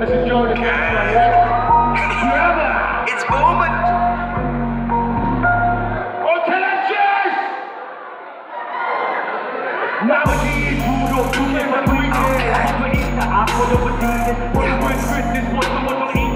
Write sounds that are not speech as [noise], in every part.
Mrs. Jordan. God. [laughs] it's Bowman. Intelligence! Nowadays, you don't do it, the of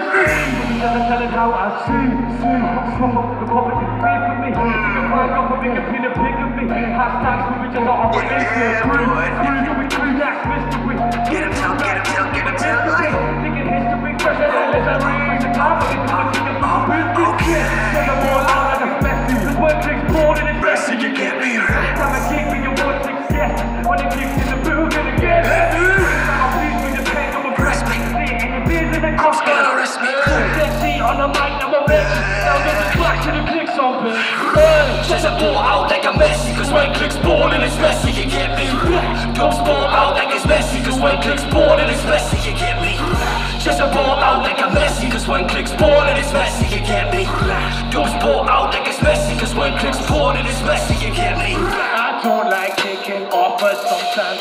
Never telling how I see, see. Up the puppet, big for me. A break off a big pin and pick of me. Hashtags for bitches are on Instagram. Free, do we free, that's See, and your biz in the I'm scared, arrest me. Sexy on the mic, I'm a bitch. Now there's a clash to the clicks bitch. Hey. Just a ball out like a Messi, cause when clicks born and it's messy, you get me. Don't ball out like it's messy, cause when clicks born and it's messy, you get me. Just a ball out like a Messi, cause when clicks born and it's messy, you get me. Don't ball out like it's messy, cause when clicks born and it's messy, you get me.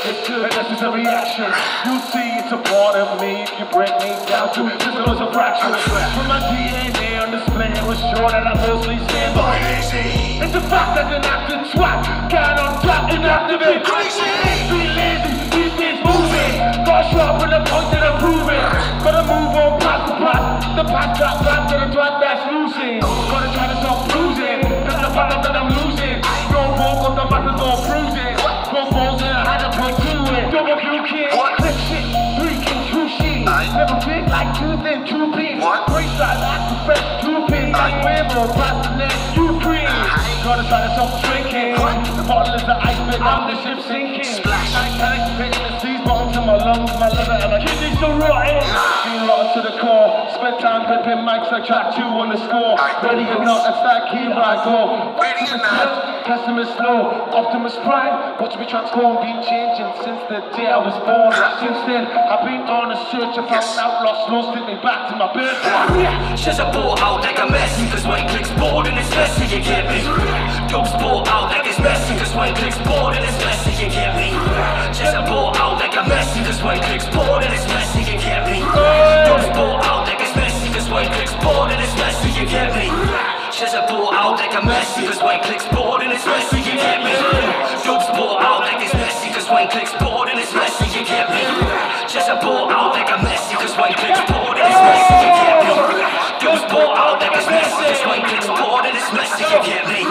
Sometimes it's good. This is a reaction. You see, it's a part of me. If you break me down to just a fraction. From my DNA on display, it was sure that I mostly stand by. Crazy, It's a fact that an active twat got on top and activate. Crazy. Be lazy, these days moving. Got sharp with the point that I'm proving. Gotta move on past the past. The past got back to the threat that's losing. Gotta try to stop losing. Cause the find that I'm losing. No vocal, the matters all bruising. Wimble, past the neck, you green. Gotta try to stop drinking. The bottle is the ice, but I'm the ship sinking. Splash. Titanic spitting the seas, bottom to my lungs, my liver, and my kidneys so rotten. Feel rotten eh? to the time pimping mics like track two on the score. Ready or not, that's that key where I go. Ready or not. Pessimist low, Optimus Prime. Watch me transform, been changing since the day I was born. Since then, I've been on a search. I found Yes. outlaws, slow stick me back to my birthright. Just a ball out like a Messi, cause when clicks bored and it's messy, you get me. Don't ball out like it's messy, cause when clicks bored and it's messy, you get me. Just out like a Messi, cause when clicks bored and it's messy, you get me. Don't ball out like it's messy, cause when clicks bored and it's messy, you get me. Just a ball out like a Messi, cause when clicks bored and it's messy, you get me. Don't ball out like it's messy, cause when clicks bored and it's messy, you get me.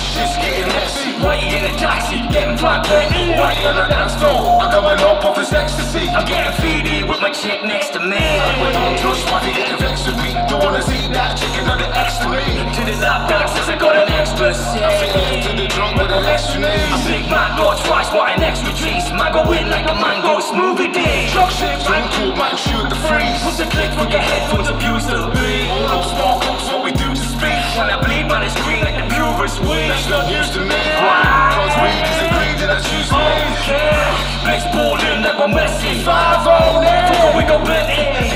Shit's getting messy. Waiting in a taxi, getting flat plenty. Waiting on a dance floor, I got my up off his ecstasy. I'm getting feedy with my chick next to me. I'm close, why they getting vexed with me? Don't wanna see that chicken on X to me. To the lap dancers, I got an extra say. I'm singing to the drum with an extra knees. A big man, not twice, what an extra trees. Man go in like a mango smoothie day. Shit, man cool, man shoot the freeze. Put the click for your headphones, abuse the beat. All smoke ups, what we do to speak. When I bleed, man, it's green like the purest weed. That's not news to me. Cause weed is a greed that I choose to Okay, ballin' like we're Messi. Five on it. Fuck we go betting.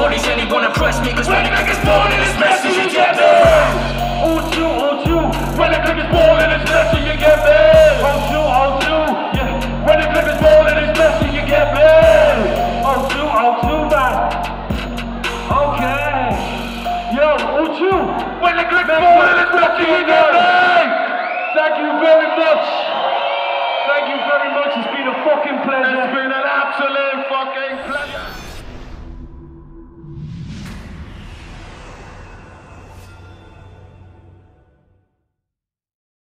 40s, and he me, cause when a click is born and it's messy, you get me. Oh, two, oh, two, when a click is born and it's messy, you get me. Oh, two, oh, two, yeah, when a click is born and it's messy, you get me. Oh, two, oh, two, man. Okay. Yo, oh, two, when a click is born and it's messy, you get me. Thank you very much. Thank you very much. It's been a fucking pleasure. It's been an absolute